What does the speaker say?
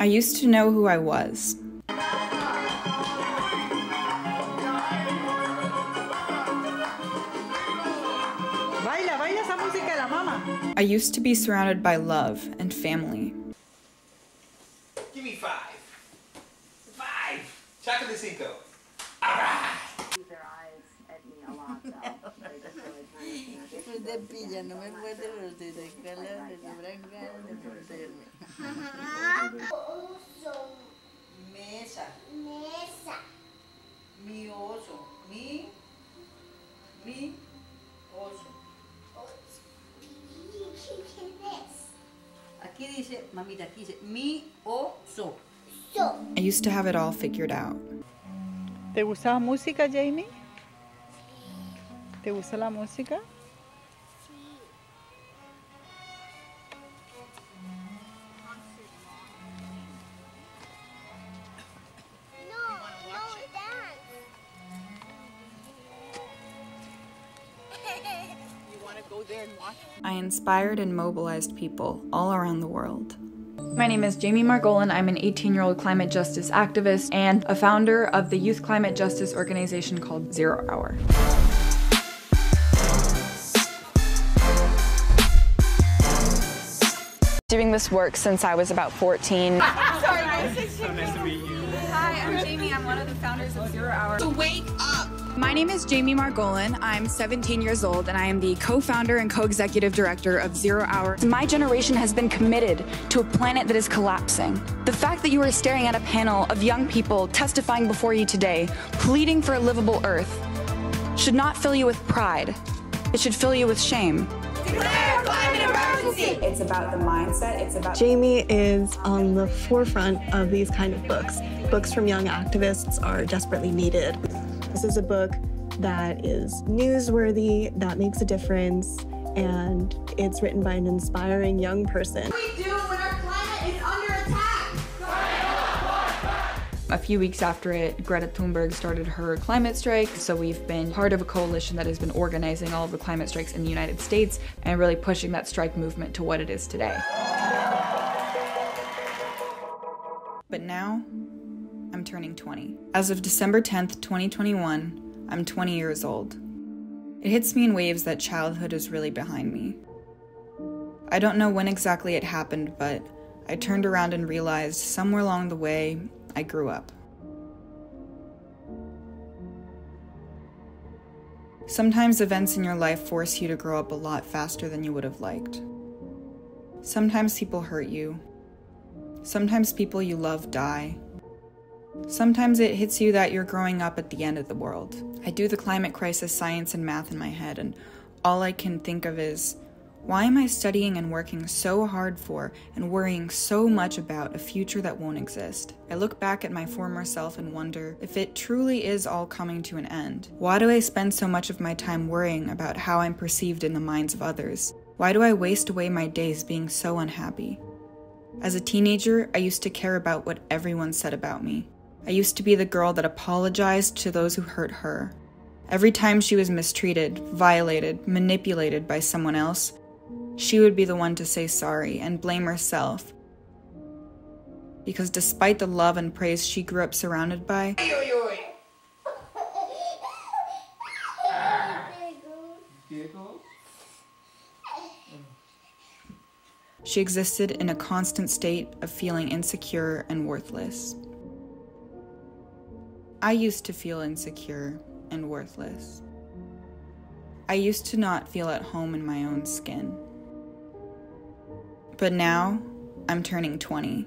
I used to know who I was. Baila, baila esa música de la mama. I used to be surrounded by love and family. Give me five. Five. Chocolate cinco. De pilla, no me puede los de escala, de branca, de porterme. Mesa. Mesa. Mi oso. Mi. Mi oso. Aquí dice, mamita, aquí dice mi oso. I used to have it all figured out. ¿Te gusta la música, Jamie? ¿Te gusta la música? I inspired and mobilized people all around the world. My name is Jamie Margolin. I'm an 18 year old climate justice activist and a founder of the youth climate justice organization called Zero Hour. Doing this work since I was about 14. Hi, I'm Jamie. I'm one of the founders of Zero Hour. My name is Jamie Margolin. I'm 17 years old and I am the co founder and co executive director of Zero Hour. My generation has been committed to a planet that is collapsing. The fact that you are staring at a panel of young people testifying before you today, pleading for a livable Earth, should not fill you with pride. It should fill you with shame. It's about the mindset, it's about Jamie is on the forefront of these kind of books. Books from young activists are desperately needed. This is a book that is newsworthy, that makes a difference, and it's written by an inspiring young person. A few weeks after it, Greta Thunberg started her climate strike. So we've been part of a coalition that has been organizing all of the climate strikes in the United States and really pushing that strike movement to what it is today. But now, I'm turning 20. As of December 10th, 2021, I'm 20 years old. It hits me in waves that childhood is really behind me. I don't know when exactly it happened, but I turned around and realized somewhere along the way, I grew up. Sometimes events in your life force you to grow up a lot faster than you would have liked. Sometimes people hurt you. Sometimes people you love die. Sometimes it hits you that you're growing up at the end of the world. I do the climate crisis science and math in my head, and all I can think of is why am I studying and working so hard for and worrying so much about a future that won't exist? I look back at my former self and wonder if it truly is all coming to an end. Why do I spend so much of my time worrying about how I'm perceived in the minds of others? Why do I waste away my days being so unhappy? As a teenager, I used to care about what everyone said about me. I used to be the girl that apologized to those who hurt her. Every time she was mistreated, violated, manipulated by someone else, she would be the one to say sorry and blame herself. Because despite the love and praise she grew up surrounded by, she existed in a constant state of feeling insecure and worthless. I used to feel insecure and worthless. I used to not feel at home in my own skin. But now, I'm turning 20.